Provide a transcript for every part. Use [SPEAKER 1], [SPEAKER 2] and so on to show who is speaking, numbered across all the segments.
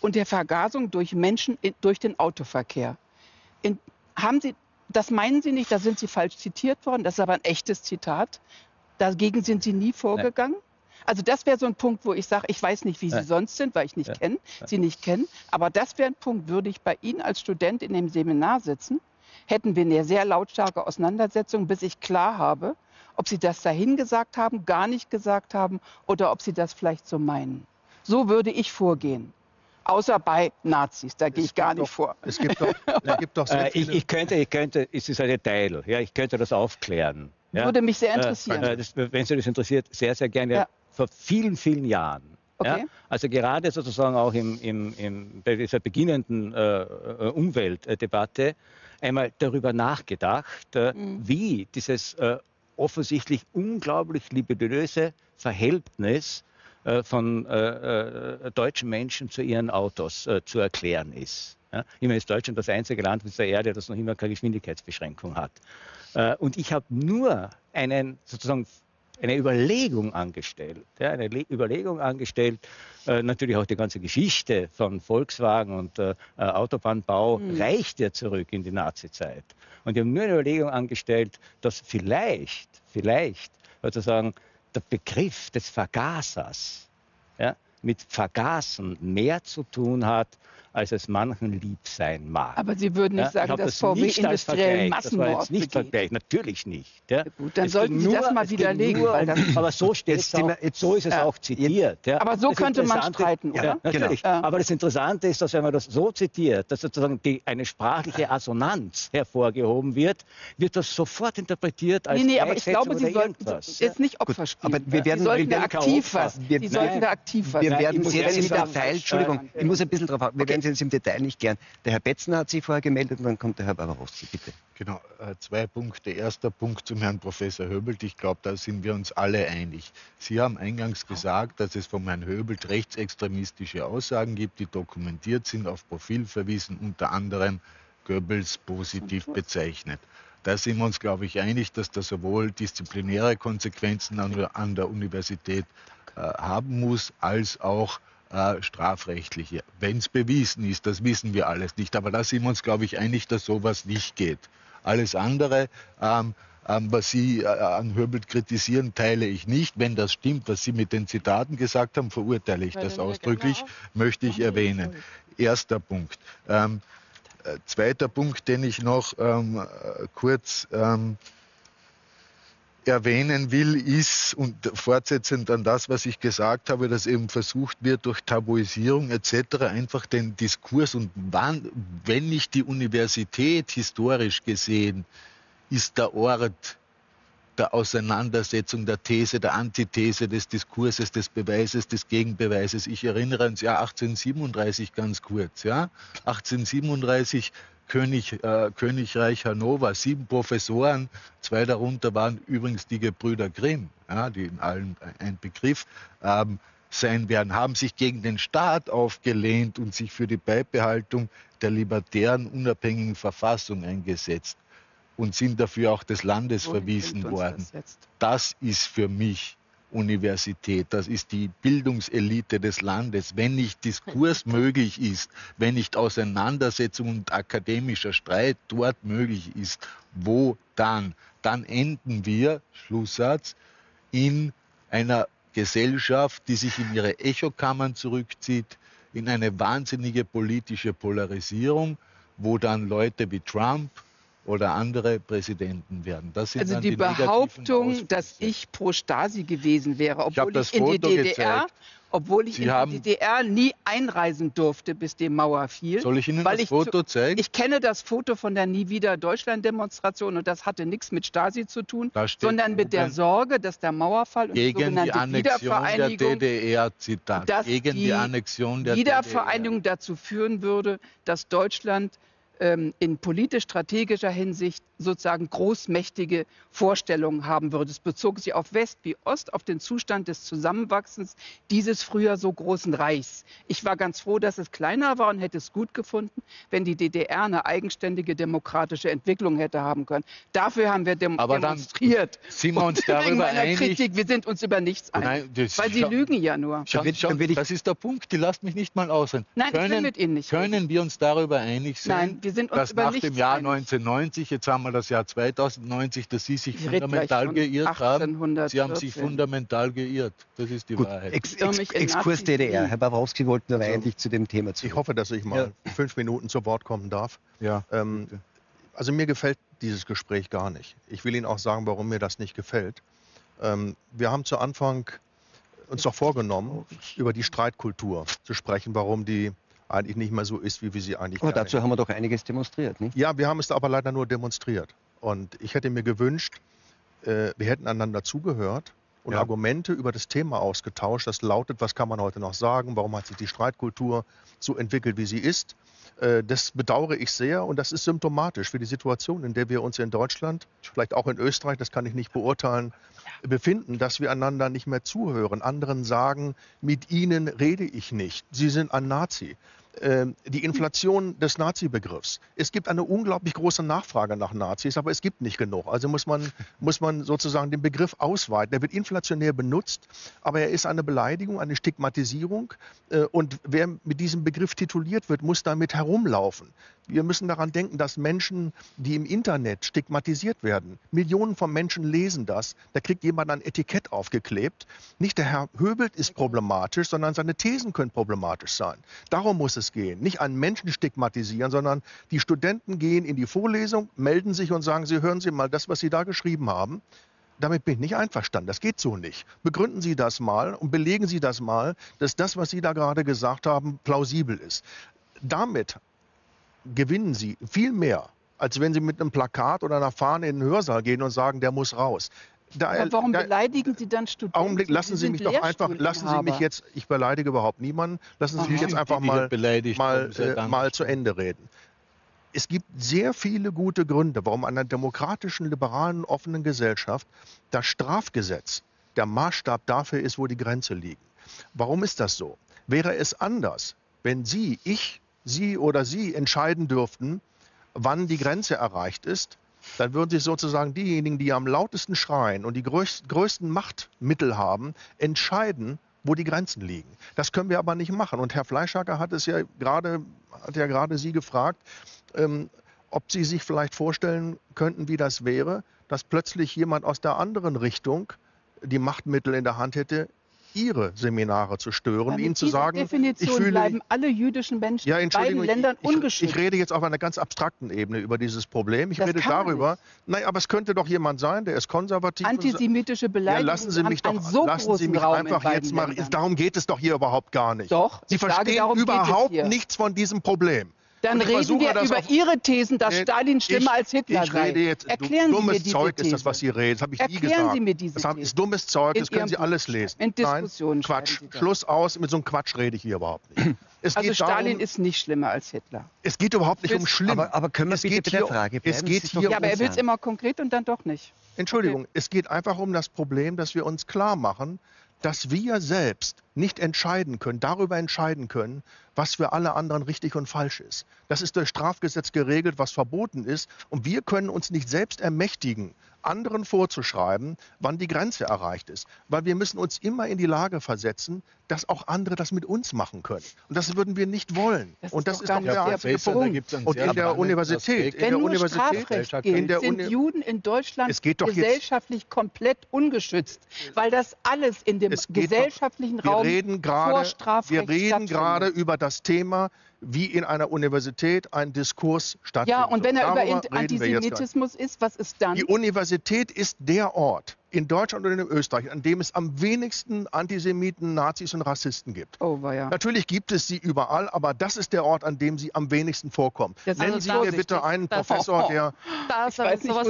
[SPEAKER 1] und der Vergasung durch Menschen in, durch den Autoverkehr. In, haben Sie, das meinen Sie nicht, da sind Sie falsch zitiert worden, das ist aber ein echtes Zitat. Dagegen sind Sie nie vorgegangen? Nein. Also das wäre so ein Punkt, wo ich sage, ich weiß nicht, wie Sie ja. sonst sind, weil ich nicht ja. kenne, Sie nicht kennen. Aber das wäre ein Punkt, würde ich bei Ihnen als Student in dem Seminar sitzen, hätten wir eine sehr lautstarke Auseinandersetzung, bis ich klar habe, ob Sie das dahin gesagt haben, gar nicht gesagt haben oder ob Sie das vielleicht so meinen. So würde ich vorgehen. Außer bei Nazis, da gehe ich gar nicht
[SPEAKER 2] doch,
[SPEAKER 1] vor.
[SPEAKER 2] Es gibt doch, es gibt doch
[SPEAKER 3] äh, ich, ich, könnte, ich könnte, es ist ein Detail, ja, ich könnte das aufklären. Ja?
[SPEAKER 1] Würde mich sehr interessieren.
[SPEAKER 3] Äh, das, wenn Sie das interessiert, sehr, sehr gerne. Ja. Vor vielen, vielen Jahren. Okay. Ja? Also gerade sozusagen auch im, im, im, bei dieser beginnenden äh, äh Umweltdebatte einmal darüber nachgedacht, äh, mhm. wie dieses äh, offensichtlich unglaublich libidinöse Verhältnis äh, von äh, deutschen Menschen zu ihren Autos zu erklären ist. Ja? Immer ist Deutschland das einzige Land auf der Erde, das noch immer keine Geschwindigkeitsbeschränkung hat. Äh, und ich habe nur einen sozusagen eine Überlegung angestellt, ja, eine Le Überlegung angestellt, äh, natürlich auch die ganze Geschichte von Volkswagen und äh, äh Autobahnbau mhm. reicht ja zurück in die Nazizeit. Und ich habe nur eine Überlegung angestellt, dass vielleicht, vielleicht sozusagen der Begriff des Vergasers ja, mit Vergasen mehr zu tun hat als es manchen lieb sein mag.
[SPEAKER 1] Aber Sie würden nicht ja, sagen, dass das VW industriellen Massenmord
[SPEAKER 3] das nicht Vergleich, natürlich nicht. Ja.
[SPEAKER 1] Gut, dann es sollten Sie nur, das mal widerlegen.
[SPEAKER 3] Nur, aber so steht es auch, so ist es ja. auch zitiert.
[SPEAKER 1] Ja. Aber so das könnte man streiten, oder?
[SPEAKER 3] Ja, natürlich. Genau. Aber das Interessante ist, dass wenn man das so zitiert, dass sozusagen die, eine sprachliche Assonanz hervorgehoben wird, wird das sofort interpretiert als
[SPEAKER 1] Nee, nee, aber ich glaube, Sie sollten jetzt nicht Opfer spielen. Aber wir werden, Sie sollten da aktiv was. Sie sollten da aktiv was.
[SPEAKER 2] Wir werden jetzt in der Teil, Entschuldigung, ich muss ein bisschen drauf wir werden Sie jetzt im Detail nicht gern. Der Herr Betzner hat sich vorher gemeldet und dann kommt der Herr Barbarossi, bitte.
[SPEAKER 4] Genau, äh, zwei Punkte. Erster Punkt zum Herrn Professor Höbelt. Ich glaube, da sind wir uns alle einig. Sie haben eingangs gesagt, dass es von Herrn Höbelt rechtsextremistische Aussagen gibt, die dokumentiert sind, auf Profil verwiesen, unter anderem Goebbels positiv bezeichnet. Da sind wir uns, glaube ich, einig, dass da sowohl disziplinäre Konsequenzen an, an der Universität äh, haben muss, als auch äh, strafrechtliche. Wenn es bewiesen ist, das wissen wir alles nicht. Aber da sind wir uns, glaube ich, einig, dass sowas nicht geht. Alles andere, ähm, ähm, was Sie äh, an Höbelt kritisieren, teile ich nicht. Wenn das stimmt, was Sie mit den Zitaten gesagt haben, verurteile ich Weil das ausdrücklich, genau möchte ich erwähnen. Erster Punkt. Ähm, äh, zweiter Punkt, den ich noch ähm, äh, kurz ähm, erwähnen will, ist, und fortsetzend an das, was ich gesagt habe, dass eben versucht wird, durch Tabuisierung etc. einfach den Diskurs und wann, wenn nicht die Universität historisch gesehen, ist der Ort der Auseinandersetzung, der These, der Antithese, des Diskurses, des Beweises, des Gegenbeweises. Ich erinnere ans Jahr 1837 ganz kurz. Ja? 1837 König, äh, Königreich Hannover, sieben Professoren, zwei darunter waren übrigens die Gebrüder Grimm, ja, die in allen ein Begriff ähm, sein werden, haben sich gegen den Staat aufgelehnt und sich für die Beibehaltung der libertären, unabhängigen Verfassung eingesetzt und sind dafür auch des Landes Wohin verwiesen worden. Das, das ist für mich Universität, das ist die Bildungselite des Landes. Wenn nicht Diskurs möglich ist, wenn nicht Auseinandersetzung und akademischer Streit dort möglich ist, wo dann? Dann enden wir, Schlusssatz, in einer Gesellschaft, die sich in ihre Echokammern zurückzieht, in eine wahnsinnige politische Polarisierung, wo dann Leute wie Trump, oder andere Präsidenten werden.
[SPEAKER 1] also die, die Behauptung, dass ich pro Stasi gewesen wäre, obwohl ich, ich in die DDR, gezeigt. obwohl ich Sie in die DDR nie einreisen durfte, bis die Mauer fiel.
[SPEAKER 4] Soll ich Ihnen das Foto zeigen?
[SPEAKER 1] Ich kenne das Foto von der Nie wieder Deutschland-Demonstration und das hatte nichts mit Stasi zu tun, sondern mit der Sorge, dass der Mauerfall und
[SPEAKER 4] gegen
[SPEAKER 1] die sogenannte
[SPEAKER 4] die Annexion der DDR, Zitat,
[SPEAKER 1] gegen die, die Annexion der Wiedervereinigung DDR. dazu führen würde, dass Deutschland in politisch-strategischer Hinsicht sozusagen großmächtige Vorstellungen haben würde. Es bezog sich auf West wie Ost, auf den Zustand des Zusammenwachsens dieses früher so großen Reichs. Ich war ganz froh, dass es kleiner war und hätte es gut gefunden, wenn die DDR eine eigenständige demokratische Entwicklung hätte haben können. Dafür haben wir dem
[SPEAKER 4] Aber demonstriert.
[SPEAKER 1] sind wir uns darüber einig? Kritik, wir sind uns über nichts einig. Nein, weil Sie lügen ja nur.
[SPEAKER 4] Schau, schau, das ist der Punkt, die lasst mich nicht mal ausreden.
[SPEAKER 1] Nein, können, ich will mit Ihnen nicht.
[SPEAKER 4] Können wir uns darüber einig sein?
[SPEAKER 1] Nein, wir sind uns
[SPEAKER 4] dass
[SPEAKER 1] über
[SPEAKER 4] nach dem Jahr 1990, jetzt haben wir das Jahr 2090, dass Sie sich ich fundamental geirrt haben. Sie haben sich fundamental geirrt. Das ist die Gut. Wahrheit.
[SPEAKER 2] Ex Ex Exkurs DDR. Herr Babrowski wollte nur also, eigentlich zu dem Thema
[SPEAKER 5] zu. Ich hoffe, dass ich mal ja. fünf Minuten zu Wort kommen darf.
[SPEAKER 4] Ja.
[SPEAKER 5] Ähm, also mir gefällt dieses Gespräch gar nicht. Ich will Ihnen auch sagen, warum mir das nicht gefällt. Ähm, wir haben zu Anfang uns doch vorgenommen, über die Streitkultur zu sprechen, warum die eigentlich nicht mehr so ist, wie wir sie eigentlich
[SPEAKER 2] Aber dazu haben wir doch einiges demonstriert, nicht?
[SPEAKER 5] Ja, wir haben es aber leider nur demonstriert. Und ich hätte mir gewünscht, äh, wir hätten einander zugehört und ja. Argumente über das Thema ausgetauscht. Das lautet, was kann man heute noch sagen? Warum hat sich die Streitkultur so entwickelt, wie sie ist? Äh, das bedauere ich sehr und das ist symptomatisch für die Situation, in der wir uns in Deutschland, vielleicht auch in Österreich, das kann ich nicht beurteilen, befinden, dass wir einander nicht mehr zuhören. Anderen sagen, mit ihnen rede ich nicht. Sie sind ein Nazi. Ähm, die Inflation des Nazi-Begriffs. Es gibt eine unglaublich große Nachfrage nach Nazis, aber es gibt nicht genug. Also muss man, muss man sozusagen den Begriff ausweiten. Er wird inflationär benutzt, aber er ist eine Beleidigung, eine Stigmatisierung. Äh, und wer mit diesem Begriff tituliert wird, muss damit herumlaufen. Wir müssen daran denken, dass Menschen, die im Internet stigmatisiert werden, Millionen von Menschen lesen das, da kriegt jemand ein Etikett aufgeklebt. Nicht der Herr Höbelt ist problematisch, sondern seine Thesen können problematisch sein. Darum muss es gehen. Nicht einen Menschen stigmatisieren, sondern die Studenten gehen in die Vorlesung, melden sich und sagen, Sie hören Sie mal das, was Sie da geschrieben haben. Damit bin ich nicht einverstanden. Das geht so nicht. Begründen Sie das mal und belegen Sie das mal, dass das, was Sie da gerade gesagt haben, plausibel ist. Damit gewinnen Sie viel mehr, als wenn Sie mit einem Plakat oder einer Fahne in den Hörsaal gehen und sagen, der muss raus.
[SPEAKER 1] Da, Aber warum da, beleidigen Sie dann Studenten?
[SPEAKER 5] Augenblick, lassen Sie, Sie mich doch einfach, lassen Sie mich jetzt, ich beleidige überhaupt niemanden, lassen Sie Aha. mich jetzt einfach mal, mal, äh, mal zu Ende reden. Es gibt sehr viele gute Gründe, warum an einer demokratischen, liberalen, offenen Gesellschaft das Strafgesetz der Maßstab dafür ist, wo die Grenze liegt. Warum ist das so? Wäre es anders, wenn Sie, ich Sie oder Sie entscheiden dürften, wann die Grenze erreicht ist, dann würden sich sozusagen diejenigen, die am lautesten schreien und die größten Machtmittel haben, entscheiden, wo die Grenzen liegen. Das können wir aber nicht machen. Und Herr Fleischhacker hat es ja gerade, hat ja gerade Sie gefragt, ähm, ob Sie sich vielleicht vorstellen könnten, wie das wäre, dass plötzlich jemand aus der anderen Richtung die Machtmittel in der Hand hätte, ihre Seminare zu stören, ihnen zu sagen,
[SPEAKER 1] Definition ich fühle, bleiben alle jüdischen Menschen ja, in beiden Ländern
[SPEAKER 5] ich,
[SPEAKER 1] ungeschützt.
[SPEAKER 5] Ich, rede jetzt auf einer ganz abstrakten Ebene über dieses Problem. Ich das rede darüber. Nein, aber es könnte doch jemand sein, der ist konservativ.
[SPEAKER 1] Antisemitische Beleidigungen
[SPEAKER 5] ja, lassen Sie mich doch, so lassen Sie mich Raum einfach jetzt mal. Ländern. Darum geht es doch hier überhaupt gar nicht.
[SPEAKER 1] Doch.
[SPEAKER 5] Sie verstehen sage, überhaupt nichts von diesem Problem.
[SPEAKER 1] Dann reden wir über Ihre Thesen, dass Stalin schlimmer ich, als Hitler
[SPEAKER 5] ich rede jetzt, Erklären dummes Sie mir Zeug diese ist das, was Sie reden. Das habe ich
[SPEAKER 1] Erklären
[SPEAKER 5] nie gesagt.
[SPEAKER 1] Sie mir diese
[SPEAKER 5] das ist dummes Zeug, das können Sie alles lesen.
[SPEAKER 1] In Diskussionen
[SPEAKER 5] Nein, Quatsch. Schluss aus. Mit so einem Quatsch rede ich hier überhaupt nicht.
[SPEAKER 1] Es also Stalin darum, ist nicht schlimmer als Hitler.
[SPEAKER 5] Es geht überhaupt nicht um schlimm.
[SPEAKER 2] Aber, aber können wir es bitte bei der Frage
[SPEAKER 5] bleiben? Es geht hier
[SPEAKER 1] ja, aber er will es immer konkret und dann doch nicht.
[SPEAKER 5] Entschuldigung, okay. es geht einfach um das Problem, dass wir uns klar machen, dass wir selbst nicht entscheiden können, darüber entscheiden können, was für alle anderen richtig und falsch ist. Das ist durch Strafgesetz geregelt, was verboten ist. Und wir können uns nicht selbst ermächtigen, anderen vorzuschreiben, wann die Grenze erreicht ist. Weil wir müssen uns immer in die Lage versetzen, dass auch andere das mit uns machen können. Und das würden wir nicht wollen.
[SPEAKER 1] Das
[SPEAKER 5] und
[SPEAKER 1] das ist, doch der einzige Punkt.
[SPEAKER 5] Und in der Universität,
[SPEAKER 1] in der Universität, in der sind Juden in Deutschland gesellschaftlich komplett ungeschützt, weil das alles in dem gesellschaftlichen
[SPEAKER 5] doch,
[SPEAKER 1] Raum
[SPEAKER 5] reden grade, Wir reden gerade über das Thema, wie in einer Universität ein Diskurs stattfindet.
[SPEAKER 1] Ja, und wenn er Darüber über Antisemitismus ist, was ist dann?
[SPEAKER 5] Die Universität ist der Ort in Deutschland und in Österreich, an dem es am wenigsten Antisemiten, Nazis und Rassisten gibt.
[SPEAKER 1] Oh, ja.
[SPEAKER 5] Natürlich gibt es sie überall, aber das ist der Ort, an dem sie am wenigsten vorkommen. Das Nennen Sie mir bitte einen Professor, der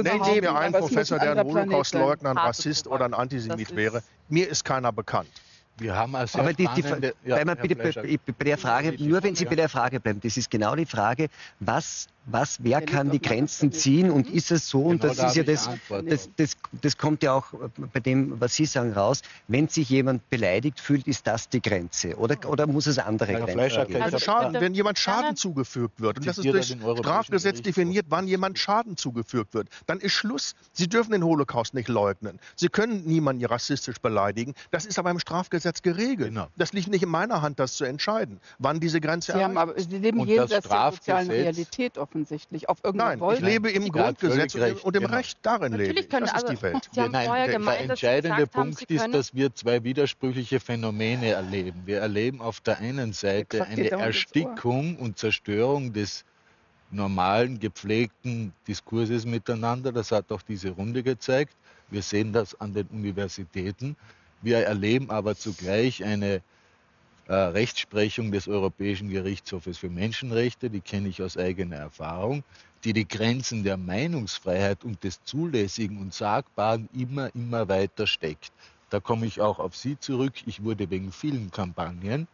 [SPEAKER 5] Nennen Sie mir einen Professor, der ein Holocaust-Leugner, ein Rassist oder ein Antisemit wäre. Mir ist keiner bekannt.
[SPEAKER 2] Wir haben also Aber die, die, ja, bitte bei, bei, der Frage, nur wenn Sie bei der Frage bleiben, das ist genau die Frage, was was, wer kann die Grenzen ziehen und ist es so, und genau das ist ja das, das, das, das, kommt ja auch bei dem, was Sie sagen, raus, wenn sich jemand beleidigt fühlt, ist das die Grenze oder, oder muss es andere
[SPEAKER 5] Grenzen geben? Also Schaden, wenn jemand Schaden zugefügt wird, und das ist durch Strafgesetz definiert, wann jemand Schaden zugefügt wird, dann ist Schluss. Sie dürfen den Holocaust nicht leugnen. Sie können niemanden rassistisch beleidigen. Das ist aber im Strafgesetz geregelt. Genau. Das liegt nicht in meiner Hand, das zu entscheiden, wann diese Grenze
[SPEAKER 1] Sie, haben aber, Sie leben jenseits der sozialen Realität offensichtlich. Auf
[SPEAKER 5] Nein, Wolke. ich lebe im Grundgesetz und, und, im genau. Recht darin Natürlich lebe
[SPEAKER 6] können, Das ist die Welt. Sie haben Nein, vorher der, gemeint, der
[SPEAKER 4] entscheidende Punkt haben, ist, dass wir zwei widersprüchliche Phänomene erleben. Wir erleben auf der einen Seite eine Erstickung und Zerstörung des normalen, gepflegten Diskurses miteinander. Das hat auch diese Runde gezeigt. Wir sehen das an den Universitäten. Wir erleben aber zugleich eine äh, Rechtsprechung des Europäischen Gerichtshofes für Menschenrechte, die kenne ich aus eigener Erfahrung, die die Grenzen der Meinungsfreiheit und des Zulässigen und Sagbaren immer, immer weiter steckt. Da komme ich auch auf Sie zurück. Ich wurde wegen vielen Kampagnen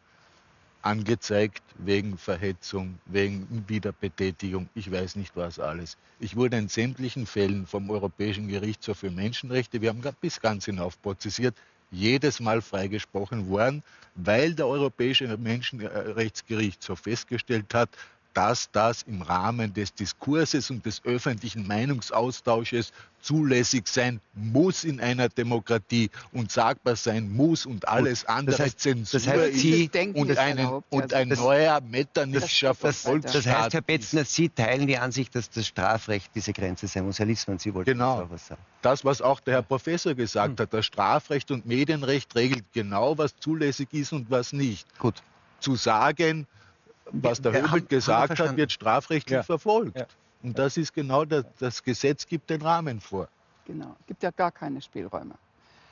[SPEAKER 4] angezeigt, wegen Verhetzung, wegen Wiederbetätigung, ich weiß nicht was alles. Ich wurde in sämtlichen Fällen vom Europäischen Gerichtshof für Menschenrechte, wir haben bis ganz hinauf prozessiert, jedes Mal freigesprochen worden, weil der Europäische Menschenrechtsgerichtshof festgestellt hat, dass das im Rahmen des Diskurses und des öffentlichen Meinungsaustausches zulässig sein muss in einer Demokratie und sagbar sein muss und alles Gut, andere das heißt, Zensur
[SPEAKER 2] das heißt, Sie
[SPEAKER 4] und, einen, und ein das, neuer Metternichscher
[SPEAKER 2] Verfolgungsstaat. Das heißt, Herr Betzner, Sie teilen die Ansicht, dass das Strafrecht diese Grenze sein muss. Herr Lissmann, Sie wollten
[SPEAKER 4] genau. was sagen. Das, was auch der Herr Professor gesagt hm. hat, das Strafrecht und Medienrecht regelt genau, was zulässig ist und was nicht.
[SPEAKER 2] Gut.
[SPEAKER 4] Zu sagen, was der Höbel gesagt hat, wird strafrechtlich ja. verfolgt. Ja. Und das ist genau das, das Gesetz gibt den Rahmen vor.
[SPEAKER 1] Genau, es gibt ja gar keine Spielräume.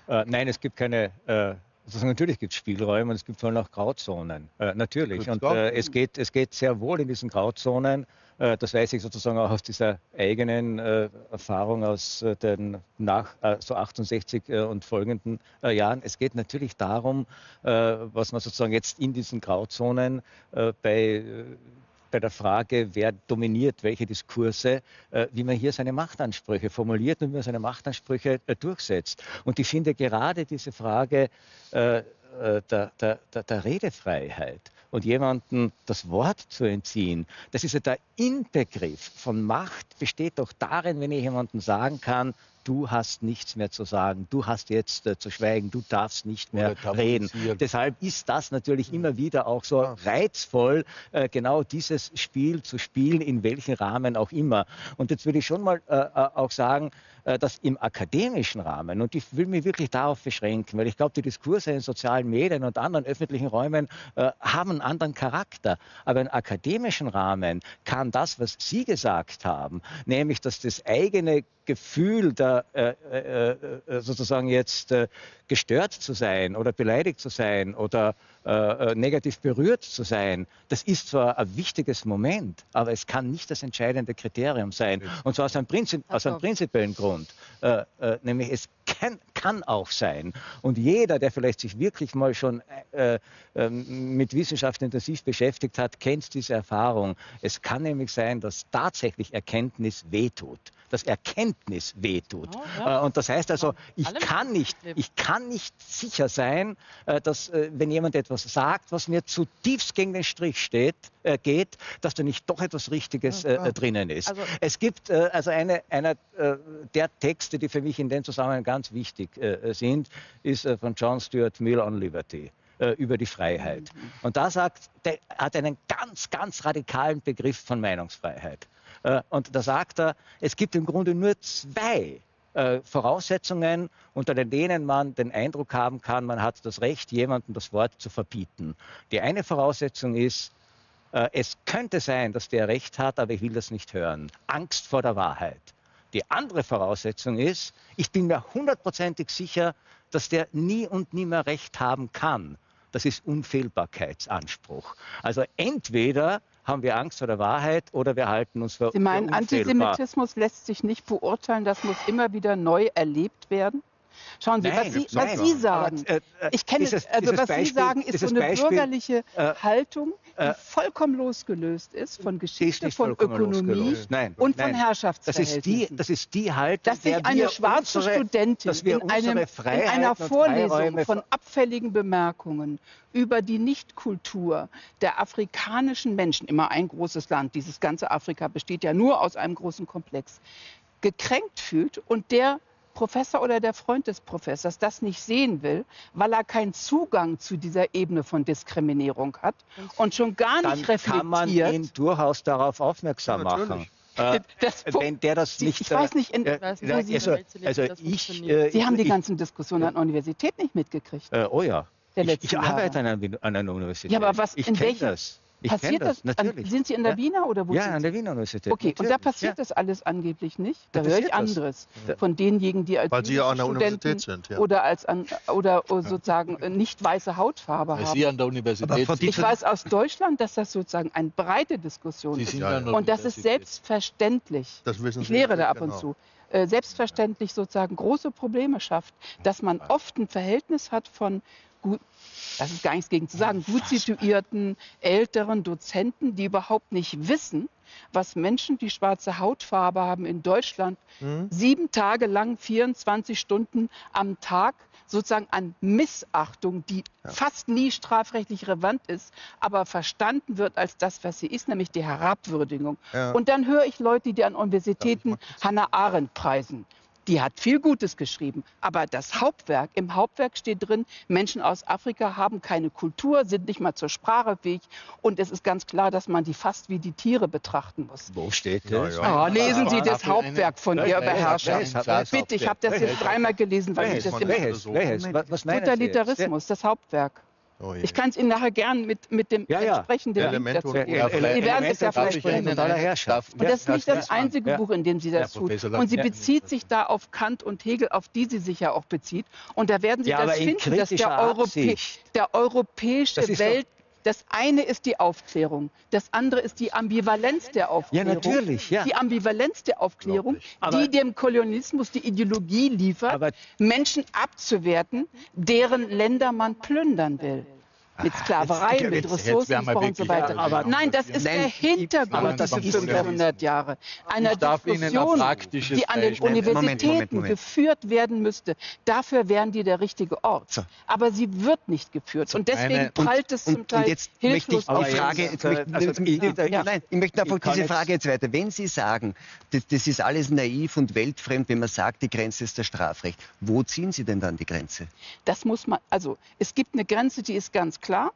[SPEAKER 3] Äh, nein, es gibt keine, äh, also natürlich gibt es Spielräume und es gibt vor allem auch Grauzonen. Äh, natürlich. Und äh, es, geht, es geht sehr wohl in diesen Grauzonen. Äh, das weiß ich sozusagen auch aus dieser eigenen äh, Erfahrung aus den nach so 68 und folgenden Jahren. Es geht natürlich darum, was man sozusagen jetzt in diesen Grauzonen bei bei der Frage, wer dominiert welche Diskurse, äh, wie man hier seine Machtansprüche formuliert und wie man seine Machtansprüche äh, durchsetzt. Und ich finde gerade diese Frage äh, der, der, der, der Redefreiheit und jemandem das Wort zu entziehen, das ist ja der Inbegriff von Macht, besteht doch darin, wenn ich jemandem sagen kann, du hast nichts mehr zu sagen, du hast jetzt äh, zu schweigen, du darfst nicht mehr reden. Deshalb ist das natürlich immer wieder auch so reizvoll, äh, genau dieses Spiel zu spielen, in welchem Rahmen auch immer. Und jetzt würde ich schon mal äh, äh auch sagen, äh, dass im akademischen Rahmen, und ich will mich wirklich darauf beschränken, weil ich glaube, die Diskurse in sozialen Medien und anderen öffentlichen Räumen äh, haben einen anderen Charakter. Aber im akademischen Rahmen kann das, was Sie gesagt haben, nämlich dass das eigene Gefühl der äh, äh, äh, sozusagen jetzt äh, gestört zu sein oder beleidigt zu sein oder äh, negativ berührt zu sein, das ist zwar ein wichtiges Moment, aber es kann nicht das entscheidende Kriterium sein. Und zwar aus einem, Prinzip, aus einem prinzipiellen Grund, nämlich es kann, kann, auch sein. Und jeder, der vielleicht sich wirklich mal schon äh, äh, mit Wissenschaft intensiv beschäftigt hat, kennt diese Erfahrung. Es kann nämlich sein, dass tatsächlich Erkenntnis wehtut dass Erkenntnis wehtut. Oh, ja. Äh, und das heißt also, ich kann, nicht, ich kann nicht sicher sein, äh, dass äh, wenn jemand etwas sagt, was mir zutiefst gegen den Strich steht, geht, dass da nicht doch etwas Richtiges ja, drinnen ist. Also, es gibt also eine, einer der Texte, die für mich in dem Zusammenhang ganz wichtig sind, ist von John Stuart Mill on Liberty über die Freiheit. Mhm. Und da sagt, der hat einen ganz, ganz radikalen Begriff von Meinungsfreiheit. Äh, und da sagt er, es gibt im Grunde nur zwei äh, Voraussetzungen, unter denen man den Eindruck haben kann, man hat das Recht, jemandem das Wort zu verbieten. Die eine Voraussetzung ist, äh, es könnte sein, dass der Recht hat, aber ich will das nicht hören. Angst vor der Wahrheit. Die andere Voraussetzung ist, ich bin mir hundertprozentig sicher, dass der nie und nimmer Recht haben kann. Das ist Unfehlbarkeitsanspruch. Also entweder haben wir Angst vor der Wahrheit oder wir halten uns für
[SPEAKER 1] Sie meinen, Antisemitismus lässt sich nicht beurteilen, das muss immer wieder neu erlebt werden? Schauen Sie, nein, was, Sie, was Sie sagen, aber, äh, äh, ich kenne dieses, also was Beispiel, Sie sagen, ist so eine Beispiel, bürgerliche äh, Haltung, die äh, vollkommen losgelöst ist von Geschichte, von Ökonomie
[SPEAKER 3] nein,
[SPEAKER 1] und von Herrschaftsverhältnissen.
[SPEAKER 3] Das ist die, das ist die Haltung,
[SPEAKER 1] dass sich eine schwarze unsere, Studentin in, einem, in einer Vorlesung von abfälligen Bemerkungen über die Nichtkultur der afrikanischen Menschen, immer ein großes Land, dieses ganze Afrika besteht ja nur aus einem großen Komplex, gekränkt fühlt und der Professor oder der Freund des Professors das nicht sehen will, weil er keinen Zugang zu dieser Ebene von Diskriminierung hat und schon gar nicht
[SPEAKER 3] Dann
[SPEAKER 1] reflektiert.
[SPEAKER 3] kann man ihn durchaus darauf aufmerksam ja, machen. Äh, das, wenn der das nicht.
[SPEAKER 1] Ich weiß nicht, in,
[SPEAKER 3] äh,
[SPEAKER 1] Sie,
[SPEAKER 3] also, also ich, äh,
[SPEAKER 1] Sie haben die ganzen Diskussionen an der Universität nicht mitgekriegt.
[SPEAKER 3] Äh, oh ja. Ich, ich arbeite an einer, an einer Universität.
[SPEAKER 1] Ja, aber was,
[SPEAKER 3] ich
[SPEAKER 1] in
[SPEAKER 3] das.
[SPEAKER 1] Ich passiert das? Natürlich. sind Sie in der ja? Wiener oder wo?
[SPEAKER 3] Ja,
[SPEAKER 1] sind
[SPEAKER 3] an der Wiener Universität.
[SPEAKER 1] Okay, natürlich. und da passiert ja. das alles angeblich nicht. Da höre ich anderes das. von denjenigen, die als
[SPEAKER 5] Weil Sie ja an der Universität sind,
[SPEAKER 1] ja. oder als an, oder sozusagen nicht weiße Hautfarbe Weil haben.
[SPEAKER 4] Sie an der Universität
[SPEAKER 1] sind. Ich weiß aus Deutschland, dass das sozusagen eine breite Diskussion ist und das ist selbstverständlich.
[SPEAKER 5] Das wissen Sie
[SPEAKER 1] ich lehre da ab genau. und zu äh, selbstverständlich sozusagen große Probleme schafft, dass man oft ein Verhältnis hat von gut, das ist gar nichts gegen zu sagen, gut situierten älteren Dozenten, die überhaupt nicht wissen, was Menschen, die schwarze Hautfarbe haben in Deutschland, mhm. sieben Tage lang, 24 Stunden am Tag sozusagen an Missachtung, die ja. fast nie strafrechtlich relevant ist, aber verstanden wird als das, was sie ist, nämlich die Herabwürdigung. Ja. Und dann höre ich Leute, die an Universitäten Hannah Arendt preisen die hat viel Gutes geschrieben. Aber das Hauptwerk, im Hauptwerk steht drin, Menschen aus Afrika haben keine Kultur, sind nicht mal zur Sprache fähig. Und es ist ganz klar, dass man die fast wie die Tiere betrachten muss.
[SPEAKER 3] Wo steht das? Ja,
[SPEAKER 1] ja. Oh, lesen Sie das Hauptwerk von ihr Beherrscher. Bitte, ich habe das jetzt dreimal gelesen, weil ich das immer...
[SPEAKER 3] Was
[SPEAKER 1] Totalitarismus, das Hauptwerk. Oh ich kann es Ihnen nachher gern mit, mit dem
[SPEAKER 3] ja, ja.
[SPEAKER 1] entsprechenden
[SPEAKER 5] Element dazu geben.
[SPEAKER 1] Ja, Sie werden es ja vielleicht
[SPEAKER 3] sprechen. Und
[SPEAKER 1] das ist nicht das einzige Buch, in dem sie das tut. Und sie bezieht sich da auf Kant und Hegel, auf die sie sich ja auch bezieht. Und da werden Sie das finden, dass der, Europä der europäische Welt das eine ist die Aufklärung, das andere ist die Ambivalenz der Aufklärung.
[SPEAKER 3] Ja, natürlich. Ja.
[SPEAKER 1] Die Ambivalenz der Aufklärung, die dem Kolonialismus die Ideologie liefert, Menschen abzuwerten, deren Länder man plündern will mit Sklaverei, jetzt, mit Ressourcenmissbrauch und so weiter. Aber Nein, das ist nein, der Hintergrund das sind 500 Jahre einer Diskussion, die an den Universitäten Moment, Moment, Moment. geführt werden müsste. Dafür wären die der richtige Ort. So. Aber sie wird nicht geführt. Und deswegen prallt es zum Teil und jetzt hilflos
[SPEAKER 2] möchte ich die Frage, jetzt möchte, also, ich, ja. nein, ich möchte einfach diese Frage jetzt weiter. Wenn Sie sagen, das, das ist alles naiv und weltfremd, wenn man sagt, die Grenze ist das Strafrecht, wo ziehen Sie denn dann die Grenze?
[SPEAKER 1] Das muss man, also es gibt eine Grenze, die ist ganz klar klar,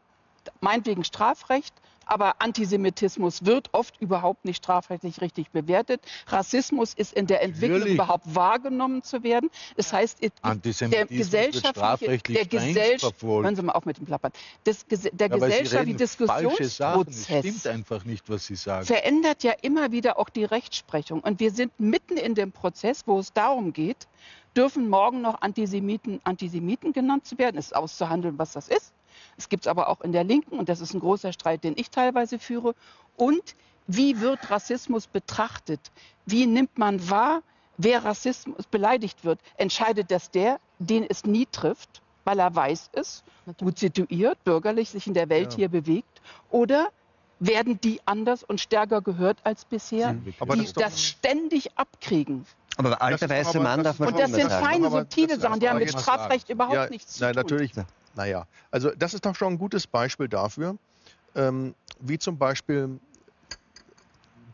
[SPEAKER 1] meinetwegen Strafrecht, aber Antisemitismus wird oft überhaupt nicht strafrechtlich richtig bewertet. Rassismus ist in der Entwicklung Natürlich. überhaupt wahrgenommen zu werden. Das heißt, der gesellschaftliche, der Gesellschaft, hören Sie mal auf mit dem Plappern, das, der ja, gesellschaftliche Diskussionsprozess
[SPEAKER 4] einfach nicht, was Sie sagen.
[SPEAKER 1] verändert ja immer wieder auch die Rechtsprechung. Und wir sind mitten in dem Prozess, wo es darum geht, dürfen morgen noch Antisemiten Antisemiten genannt zu werden, ist auszuhandeln, was das ist. Es gibt es aber auch in der Linken und das ist ein großer Streit, den ich teilweise führe. Und wie wird Rassismus betrachtet? Wie nimmt man wahr, wer Rassismus beleidigt wird? Entscheidet das der, den es nie trifft, weil er weiß ist, gut situiert, bürgerlich sich in der Welt ja. hier bewegt? Oder werden die anders und stärker gehört als bisher, aber die das, das ständig abkriegen?
[SPEAKER 2] Aber alter weißer Mann darf man
[SPEAKER 1] Und das sind feine, subtile Sachen, die haben mit Strafrecht überhaupt
[SPEAKER 5] ja,
[SPEAKER 1] nichts
[SPEAKER 5] zu nein, tun. Natürlich, naja, also das ist doch schon ein gutes Beispiel dafür, ähm, wie zum Beispiel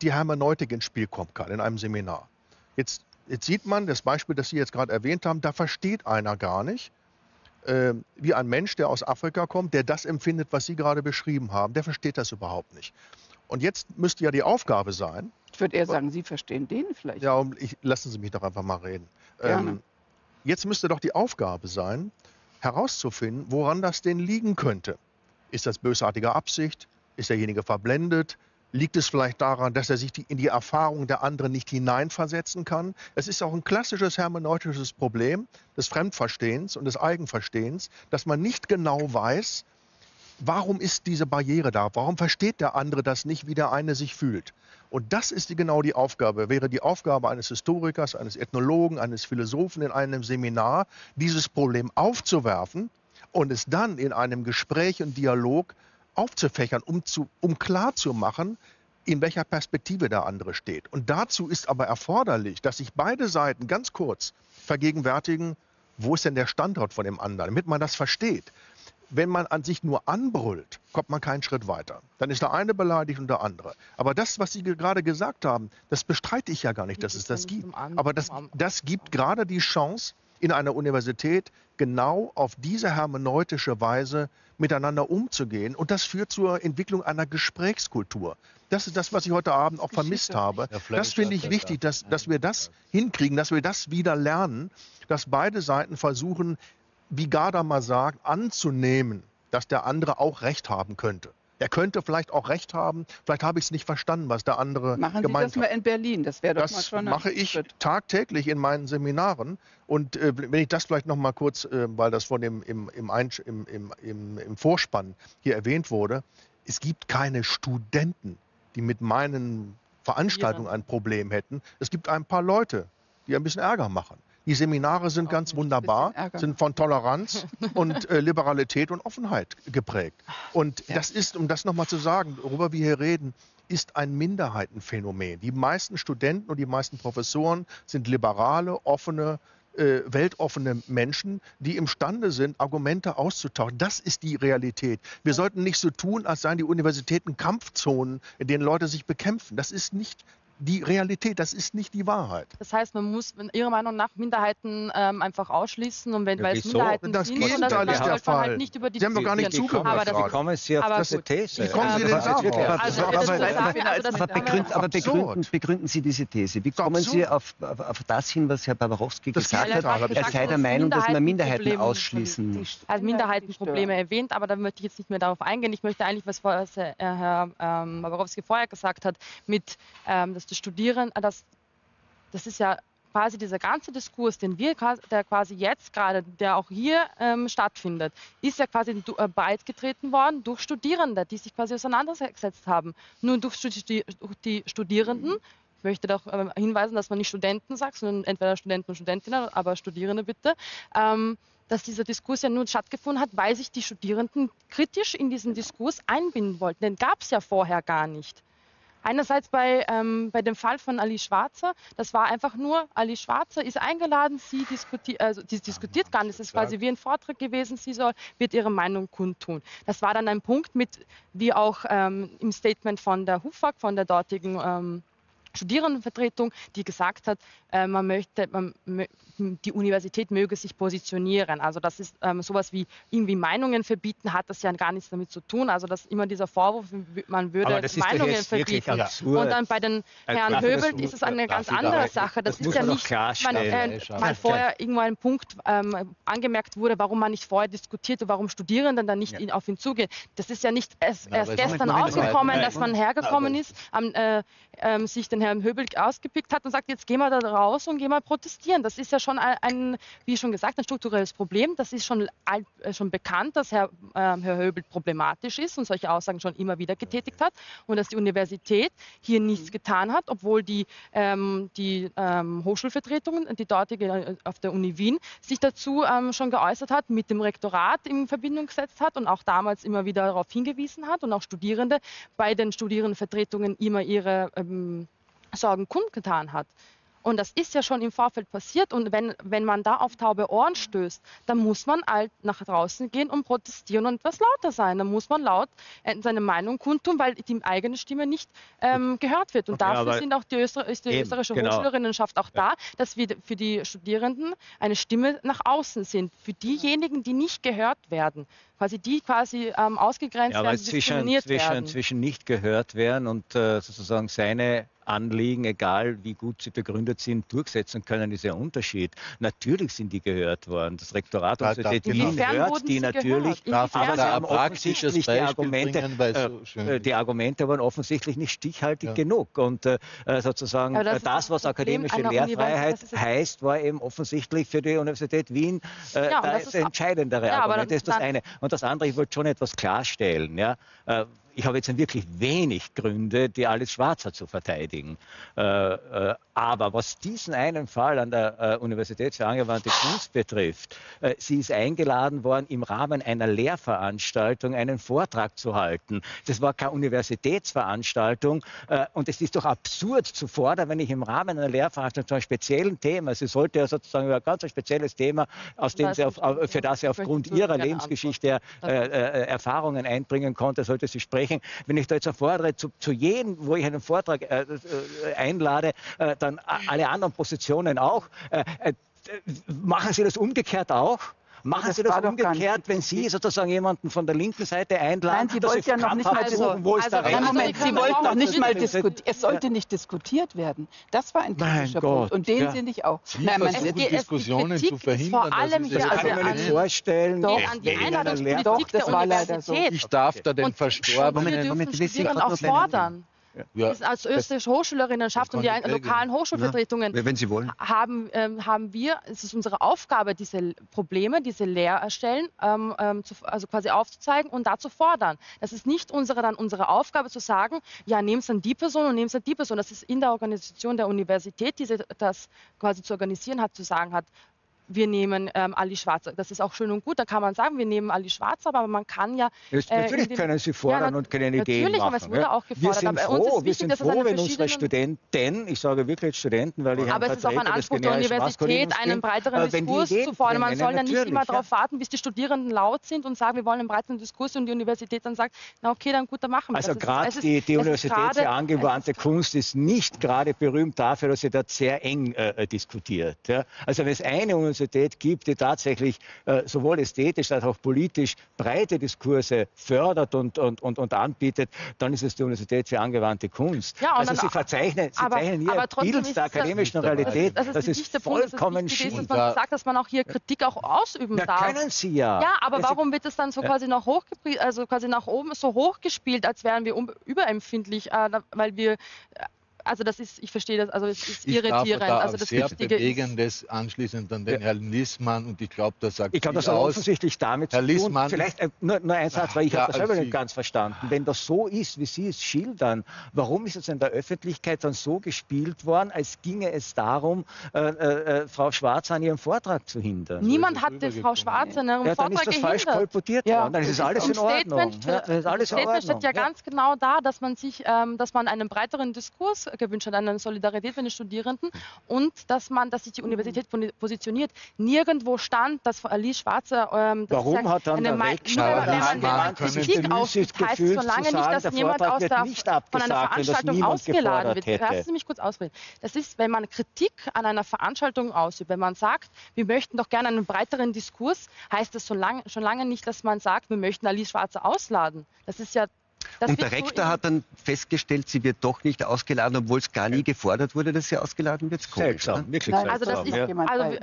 [SPEAKER 5] die Hermeneutik ins Spiel kommt kann in einem Seminar. Jetzt, jetzt sieht man, das Beispiel, das Sie jetzt gerade erwähnt haben, da versteht einer gar nicht, äh, wie ein Mensch, der aus Afrika kommt, der das empfindet, was Sie gerade beschrieben haben, der versteht das überhaupt nicht. Und jetzt müsste ja die Aufgabe sein.
[SPEAKER 1] Ich würde eher sagen, Sie verstehen den vielleicht.
[SPEAKER 5] Ja, ich, lassen Sie mich doch einfach mal reden. Ähm, jetzt müsste doch die Aufgabe sein, herauszufinden, woran das denn liegen könnte. Ist das bösartige Absicht? Ist derjenige verblendet? Liegt es vielleicht daran, dass er sich die, in die Erfahrung der anderen nicht hineinversetzen kann? Es ist auch ein klassisches hermeneutisches Problem des Fremdverstehens und des Eigenverstehens, dass man nicht genau weiß, Warum ist diese Barriere da? Warum versteht der andere das nicht, wie der eine sich fühlt? Und das ist die, genau die Aufgabe, wäre die Aufgabe eines Historikers, eines Ethnologen, eines Philosophen in einem Seminar, dieses Problem aufzuwerfen und es dann in einem Gespräch und Dialog aufzufächern, um, zu, um klarzumachen, in welcher Perspektive der andere steht. Und dazu ist aber erforderlich, dass sich beide Seiten ganz kurz vergegenwärtigen, wo ist denn der Standort von dem anderen, damit man das versteht wenn man an sich nur anbrüllt, kommt man keinen Schritt weiter. Dann ist der eine beleidigt und der andere. Aber das, was Sie gerade gesagt haben, das bestreite ich ja gar nicht, dass es das gibt. Aber das, das gibt gerade die Chance, in einer Universität genau auf diese hermeneutische Weise miteinander umzugehen. Und das führt zur Entwicklung einer Gesprächskultur. Das ist das, was ich heute Abend auch vermisst habe. Das finde ich wichtig, dass, dass wir das hinkriegen, dass wir das wieder lernen, dass beide Seiten versuchen, wie Gadamer sagt, anzunehmen, dass der andere auch Recht haben könnte. Er könnte vielleicht auch recht haben. Vielleicht habe ich es nicht verstanden, was der andere
[SPEAKER 1] Machen
[SPEAKER 5] gemeint hat.
[SPEAKER 1] Sie das mal in Berlin. Das wäre doch
[SPEAKER 5] das
[SPEAKER 1] mal schon
[SPEAKER 5] mache ich Schritt. tagtäglich in meinen Seminaren. Und äh, wenn ich das vielleicht noch mal kurz, äh, weil das von dem im, im, im, im, im Vorspann hier erwähnt wurde, es gibt keine Studenten, die mit meinen Veranstaltungen ein Problem hätten. Es gibt ein paar Leute, die ein bisschen Ärger machen. Die Seminare sind ganz wunderbar, sind von Toleranz und äh, Liberalität und Offenheit geprägt. Und das ist, um das nochmal zu sagen, worüber wir hier reden, ist ein Minderheitenphänomen. Die meisten Studenten und die meisten Professoren sind liberale, offene, äh, weltoffene Menschen, die imstande sind, Argumente auszutauschen. Das ist die Realität. Wir sollten nicht so tun, als seien die Universitäten Kampfzonen, in denen Leute sich bekämpfen. Das ist nicht die Realität, das ist nicht die Wahrheit.
[SPEAKER 6] Das heißt, man muss Ihrer Meinung nach Minderheiten ähm, einfach ausschließen und wenn, ja, weil es Minderheiten
[SPEAKER 5] das sind, Gegenteil das ist der Fall. Halt
[SPEAKER 6] nicht über die
[SPEAKER 5] Sie haben doch gar nicht zugehört.
[SPEAKER 3] Aber das, wie kommen Sie auf diese These?
[SPEAKER 5] Wie kommen Sie denn darauf?
[SPEAKER 2] Also, aber, begründen, Sie diese These. Wie kommen Sie auf, auf, auf das hin, was Herr Bawarowski gesagt hat? Er sei der Meinung, dass man Minderheiten ausschließen muss.
[SPEAKER 6] Also Minderheitenprobleme erwähnt, aber da möchte ich jetzt nicht mehr darauf eingehen. Ich möchte eigentlich, was Herr ähm, Bawarowski vorher gesagt hat, mit ähm, das das Studieren, äh, das, das ist ja quasi dieser ganze Diskurs, den wir, der quasi jetzt gerade, der auch hier ähm, stattfindet, ist ja quasi äh, breitgetreten worden durch Studierende, die sich quasi auseinandergesetzt haben. Nur durch die Studierenden, ich möchte darauf äh, hinweisen, dass man nicht Studenten sagt, sondern entweder Studenten und Studentinnen, aber Studierende bitte, ähm, dass dieser Diskurs ja nur stattgefunden hat, weil sich die Studierenden kritisch in diesen Diskurs einbinden wollten. Den gab es ja vorher gar nicht. Einerseits bei, ähm, bei dem Fall von Ali Schwarzer, das war einfach nur, Ali Schwarzer ist eingeladen, sie diskutiert, also die diskutiert gar nicht, es ist quasi wie ein Vortrag gewesen, sie soll, wird ihre Meinung kundtun. Das war dann ein Punkt mit, wie auch ähm, im Statement von der HUFAG, von der dortigen ähm, Studierendenvertretung, die gesagt hat, äh, man möchte, man, die Universität möge sich positionieren. Also das ist ähm, sowas wie irgendwie Meinungen verbieten, hat das ja gar nichts damit zu tun. Also dass immer dieser Vorwurf, man würde Meinungen verbieten. Und dann bei den also Herrn also Höbel ist es eine ganz andere Sache. Das, das ist ja nicht, man, äh, weil vorher irgendwo ein Punkt ähm, angemerkt wurde, warum man nicht vorher diskutiert und warum Studierenden dann nicht ja. auf ihn zugehen. Das ist ja nicht erst, erst gestern aufgekommen, dass man hergekommen ist, am, äh, ähm, sich den Herrn Höbel ausgepickt hat und sagt, jetzt gehen wir da raus und gehen wir protestieren. Das ist ja schon ein, wie schon gesagt, ein strukturelles Problem. Das ist schon, äh, schon bekannt, dass Herr, äh, Herr Höbel problematisch ist und solche Aussagen schon immer wieder getätigt hat und dass die Universität hier nichts getan hat, obwohl die, ähm, die ähm, Hochschulvertretung, die dortige äh, auf der Uni Wien, sich dazu ähm, schon geäußert hat, mit dem Rektorat in Verbindung gesetzt hat und auch damals immer wieder darauf hingewiesen hat und auch Studierende bei den Studierendenvertretungen immer ihre ähm, Sorgen kundgetan hat. Und das ist ja schon im Vorfeld passiert. Und wenn, wenn man da auf taube Ohren stößt, dann muss man halt nach draußen gehen und protestieren und etwas lauter sein. Dann muss man laut äh, seine Meinung kundtun, weil die eigene Stimme nicht ähm, gehört wird. Und okay, dafür sind auch die Öster ist die eben, österreichische genau. Hochschülerinnenschaft auch da, dass wir für die Studierenden eine Stimme nach außen sind. Für diejenigen, die nicht gehört werden quasi die quasi ähm, ausgegrenzt ja, werden,
[SPEAKER 3] diskriminiert zwischen, werden. Zwischen, zwischen nicht gehört werden und äh, sozusagen seine Anliegen, egal wie gut sie begründet sind, durchsetzen können, ist ja ein Unterschied. Natürlich sind die gehört worden. Das Rektorat der Universität Wien hört die natürlich, aber sie haben offensichtlich die Argumente, äh, die Argumente waren offensichtlich nicht stichhaltig ja. genug. Und äh, sozusagen das, das, was akademische Lehrfreiheit heißt, war eben offensichtlich für die Universität Wien äh, ja, das, das entscheidendere ja, Argument. Das ist das eine. Und Und das andere, ich wollte schon etwas klarstellen. Ja? Ich habe jetzt wirklich wenig Gründe, die alles Schwarzer zu verteidigen. Äh, äh, aber was diesen einen Fall an der äh, Universität für angewandte Kunst betrifft, sie ist eingeladen worden, im Rahmen einer Lehrveranstaltung einen Vortrag zu halten. Das war keine Universitätsveranstaltung und es ist doch absurd zu fordern, wenn ich im Rahmen einer Lehrveranstaltung zu einem speziellen Thema, sie sollte ja sozusagen über ein ganz spezielles Thema, aus dem sie auf, für das sie aufgrund ihrer Lebensgeschichte Erfahrungen einbringen konnte, sollte sie sprechen sprechen. Wenn ich da jetzt fordere, zu, zu jedem, wo ich einen Vortrag äh, äh, einlade, äh, dann alle anderen Positionen auch. Äh, äh, machen Sie das umgekehrt auch? Machen Sie das umgekehrt, wenn Sie sozusagen jemanden von der linken Seite einladen?
[SPEAKER 1] Nein, Sie wollten ja noch nicht mal
[SPEAKER 3] suchen, wo also, ist also,
[SPEAKER 1] Moment, Sie wollten noch nicht mal diskutieren. Es sollte nicht diskutiert werden. Das war ein kritischer Punkt. Und den ja. Sie nicht auch.
[SPEAKER 4] Sie Nein, versuchen, geht, Diskussionen zu verhindern.
[SPEAKER 6] Vor allem
[SPEAKER 3] das hier, also
[SPEAKER 6] kann
[SPEAKER 3] ich mir vorstellen.
[SPEAKER 6] Doch, an die Einladungspolitik doch, das war leider so.
[SPEAKER 4] Ich darf da den Verstorbenen...
[SPEAKER 6] Moment, wir dürfen auch fordern. Ja. als österreichische Hochschülerinnenschaft und die lokalen Hochschulvertretungen
[SPEAKER 2] ja, wenn Sie wollen.
[SPEAKER 6] Haben, ähm, haben wir, es ist unsere Aufgabe, diese Probleme, diese Lehrstellen ähm, ähm, zu, also quasi aufzuzeigen und da zu fordern. Das ist nicht unsere, dann unsere Aufgabe zu sagen, ja, nehmt dann die Person und nehmt dann die Person. Das ist in der Organisation der Universität, die das quasi zu organisieren hat, zu sagen hat, wir nehmen ähm, Ali Schwarzer. Das ist auch schön und gut, da kann man sagen, wir nehmen Ali Schwarzer, aber man kann ja...
[SPEAKER 3] Äh, natürlich dem, können Sie fordern ja, und können Ideen machen. Natürlich, aber es wurde auch gefordert. Wir sind froh, wir sind froh wenn unsere Studenten, ich sage wirklich Studenten, weil ich
[SPEAKER 6] Aber es ist auch ein Anspruch der Universität, einen breiteren Diskurs zu fordern. Man soll ja nicht immer darauf warten, bis die Studierenden laut sind und sagen, wir wollen einen breiteren Diskurs und die Universität dann sagt, na okay, dann gut, dann machen wir
[SPEAKER 3] Also gerade die, die Universität angewandte Kunst ist nicht gerade berühmt dafür, dass sie dort sehr eng äh, diskutiert. Ja? Also wenn es eine Universität Universität gibt, die tatsächlich äh, sowohl ästhetisch als auch politisch breite Diskurse fördert und, und, und, und anbietet, dann ist es die Universität für angewandte Kunst. Ja, also Sie verzeichnen, Sie aber, zeichnen hier Bild der akademischen Realität. Das, das, das ist, ist vollkommen
[SPEAKER 6] schief. Dass man sagt, dass man auch hier Kritik auch ausüben
[SPEAKER 3] ja,
[SPEAKER 6] darf.
[SPEAKER 3] können Sie ja.
[SPEAKER 6] Ja, aber warum wird es dann so quasi nach, hoch, also quasi nach oben so hochgespielt, als wären wir überempfindlich, äh, weil wir also das ist, ich verstehe das, also es ist ich irritierend.
[SPEAKER 4] Da
[SPEAKER 6] also das
[SPEAKER 4] sehr Wichtige Bewegendes ist, anschließend an den ja. Herrn Lissmann und ich glaube, das sagt
[SPEAKER 3] Ich glaube, das hat offensichtlich damit Herr zu tun. Lissmann, Vielleicht äh, nur, nur ein Satz, weil ich ja, habe das selber nicht ganz verstanden. Wenn das so ist, wie Sie es schildern, warum ist es in der Öffentlichkeit dann so gespielt worden, als ginge es darum, äh, äh, äh Frau Schwarz an ihrem Vortrag zu hindern?
[SPEAKER 6] Niemand hat Frau Schwarz an ihrem ja, Vortrag
[SPEAKER 3] dann ist das
[SPEAKER 6] gehindert.
[SPEAKER 3] falsch kolportiert worden. Dann ist es alles in Ordnung.
[SPEAKER 6] Statement, ja, das ist alles in Ordnung. steht ja, ganz genau da, dass man sich, ähm, dass man einen breiteren Diskurs gewünscht hat, einen Solidarität für den Studierenden und dass man, dass sich die Universität positioniert. Nirgendwo stand, dass Alice Schwarzer,
[SPEAKER 3] ähm, Warum hat dann eine
[SPEAKER 6] wenn man Kritik ausübt, heißt es so lange nicht, dass jemand aus der, von einer Veranstaltung ausgeladen wird. Lassen Sie mich kurz ausreden. Das ist, wenn man Kritik an einer Veranstaltung ausübt, wenn man sagt, wir möchten doch gerne einen breiteren Diskurs, heißt das schon lange, schon lange nicht, dass man sagt, wir möchten Alice Schwarzer ausladen. Das ist ja
[SPEAKER 2] das und der Rektor so hat dann festgestellt, sie wird doch nicht ausgeladen, obwohl es gar nie gefordert wurde, dass sie ausgeladen wird.
[SPEAKER 3] Komisch, seltsam,
[SPEAKER 6] wirklich Nein, seltsam. Also, das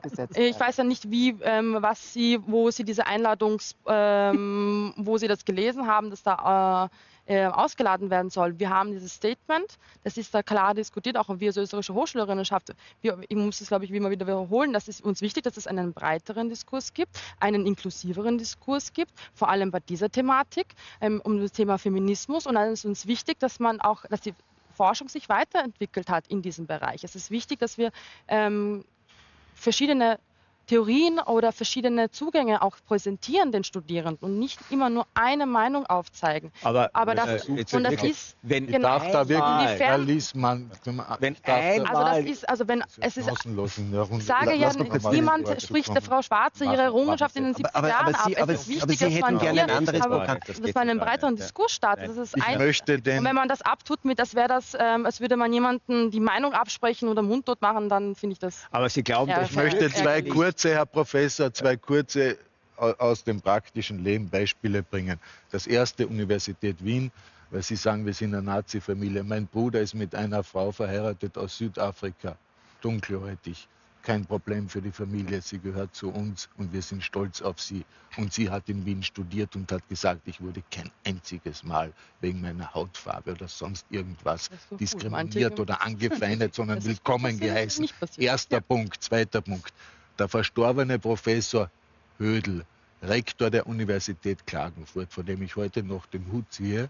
[SPEAKER 6] ist, ja. also ich weiß ja nicht, wie, ähm, was sie, wo sie diese Einladungs, ähm, wo sie das gelesen haben, dass da äh, äh, ausgeladen werden soll. Wir haben dieses Statement, das ist da klar diskutiert, auch wir als österreichische Hochschülerinnenschaft. Wir, ich muss es, glaube ich, immer wieder wiederholen, das ist uns wichtig, dass es einen breiteren Diskurs gibt, einen inklusiveren Diskurs gibt, vor allem bei dieser Thematik, ähm, um das Thema Feminismus. Und dann ist uns wichtig, dass man auch, dass die Forschung sich weiterentwickelt hat in diesem Bereich. Es ist wichtig, dass wir ähm, verschiedene Theorien oder verschiedene Zugänge auch präsentieren den Studierenden und nicht immer nur eine Meinung aufzeigen.
[SPEAKER 3] Aber,
[SPEAKER 6] Aber das,
[SPEAKER 3] äh, und das ist
[SPEAKER 4] wenn genau, darf da wirklich
[SPEAKER 3] Herr
[SPEAKER 6] Liesmann, wenn also das ist also wenn es ist ich sage ja niemand spricht der Frau Schwarze ihre Errungenschaft in den 70er aber, Jahren ab. es ist wichtig, dass man hier, dass man einen breiteren Diskurs startet. Das ist ein, und wenn man das abtut mit, als wäre das, ähm, als würde man jemanden die Meinung absprechen oder mundtot machen, dann finde ich das.
[SPEAKER 3] Aber Sie glauben,
[SPEAKER 4] ich möchte zwei kurze kurze, Herr Professor, zwei kurze aus dem praktischen Leben Beispiele bringen. Das erste Universität Wien, weil Sie sagen, wir sind eine Nazi-Familie. Mein Bruder ist mit einer Frau verheiratet aus Südafrika, dunkelhäutig. Kein Problem für die Familie, sie gehört zu uns und wir sind stolz auf sie. Und sie hat in Wien studiert und hat gesagt, ich wurde kein einziges Mal wegen meiner Hautfarbe oder sonst irgendwas diskriminiert oder angefeindet, sondern willkommen geheißen. Erster Punkt. Zweiter Punkt der verstorbene Professor Hödel Rektor der Universität Klagenfurt, von dem ich heute noch den Hut ziehe,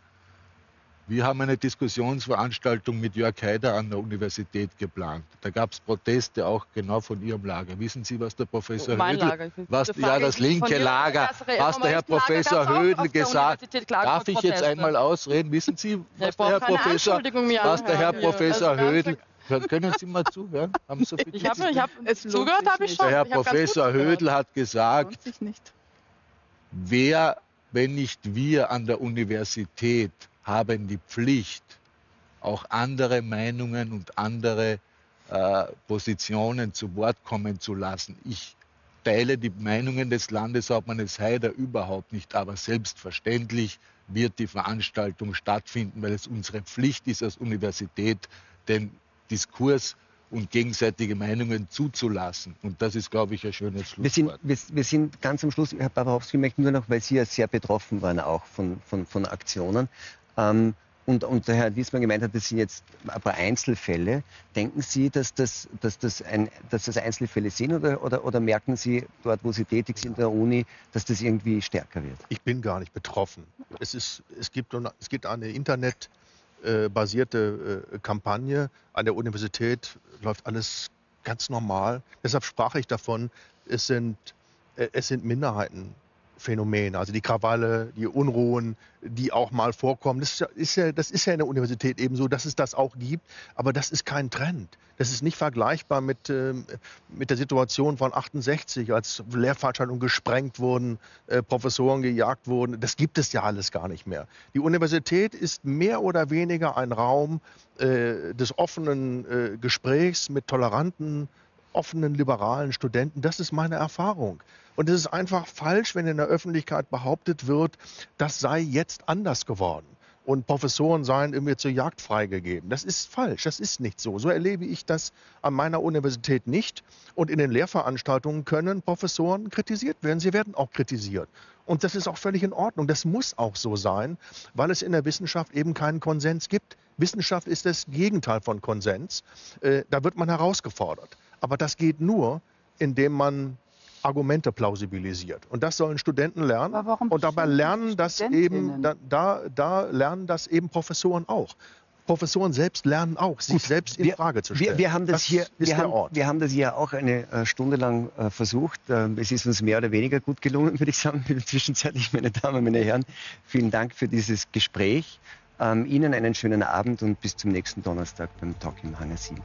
[SPEAKER 4] wir haben eine Diskussionsveranstaltung mit Jörg Haider an der Universität geplant. Da gab es Proteste auch genau von Ihrem Lager. Wissen Sie, was der Professor
[SPEAKER 6] mein
[SPEAKER 4] Hödel,
[SPEAKER 6] Lager.
[SPEAKER 4] was, ja, das linke Lager, was der Herr Professor Hödel gesagt hat. Darf ich jetzt einmal ausreden? Wissen Sie, was der Herr Professor, was der Herr Professor also Hödel, können Sie mal zuhören?
[SPEAKER 6] Haben so ich habe hab, zugehört, habe ich schon.
[SPEAKER 4] Der Herr Professor Hödel hat gesagt, wer, wenn nicht wir an der Universität haben die Pflicht, auch andere Meinungen und andere äh, Positionen zu Wort kommen zu lassen. Ich teile die Meinungen des Landeshauptmannes Haider überhaupt nicht, aber selbstverständlich wird die Veranstaltung stattfinden, weil es unsere Pflicht ist als Universität, den Diskurs und gegenseitige Meinungen zuzulassen. Und das ist, glaube ich, ein schönes Schlusswort.
[SPEAKER 2] Wir sind, wir, wir sind ganz am Schluss, Herr Barbarowski, möchte nur noch, weil Sie ja sehr betroffen waren auch von, von, von Aktionen. Ähm, und, und der Herr Wiesmann gemeint hat, das sind jetzt ein paar Einzelfälle. Denken Sie, dass das, dass das, ein, dass das Einzelfälle sind oder, oder, oder merken Sie dort, wo Sie tätig sind, in der Uni, dass das irgendwie stärker wird?
[SPEAKER 5] Ich bin gar nicht betroffen. Es, ist, es, gibt, es gibt eine internetbasierte äh, Kampagne. An der Universität läuft alles ganz normal. Deshalb sprach ich davon, es sind, äh, es sind Minderheiten Phänomene, also die Krawalle, die Unruhen, die auch mal vorkommen. Das ist, ja, das ist ja in der Universität eben so, dass es das auch gibt, aber das ist kein Trend. Das ist nicht vergleichbar mit, äh, mit der Situation von 68, als Lehrveranstaltungen gesprengt wurden, äh, Professoren gejagt wurden. Das gibt es ja alles gar nicht mehr. Die Universität ist mehr oder weniger ein Raum äh, des offenen äh, Gesprächs mit toleranten, offenen, liberalen Studenten. Das ist meine Erfahrung. Und es ist einfach falsch, wenn in der Öffentlichkeit behauptet wird, das sei jetzt anders geworden und Professoren seien irgendwie zur Jagd freigegeben. Das ist falsch, das ist nicht so. So erlebe ich das an meiner Universität nicht. Und in den Lehrveranstaltungen können Professoren kritisiert werden. Sie werden auch kritisiert. Und das ist auch völlig in Ordnung. Das muss auch so sein, weil es in der Wissenschaft eben keinen Konsens gibt. Wissenschaft ist das Gegenteil von Konsens. Äh, da wird man herausgefordert. Aber das geht nur, indem man Argumente plausibilisiert. Und das sollen Studenten lernen. Und dabei lernen das eben, da, da, da lernen das eben Professoren auch. Professoren selbst lernen auch, sich Gut, selbst in wir, Frage zu stellen.
[SPEAKER 2] Wir, wir haben das, das hier, wir haben, wir haben das hier auch eine äh, Stunde lang äh, versucht. Ähm, es ist uns mehr oder weniger gut gelungen, würde ich sagen, zwischenzeitlich, meine Damen, meine Herren. Vielen Dank für dieses Gespräch. Ähm, Ihnen einen schönen Abend und bis zum nächsten Donnerstag beim Talk im Hangar 7.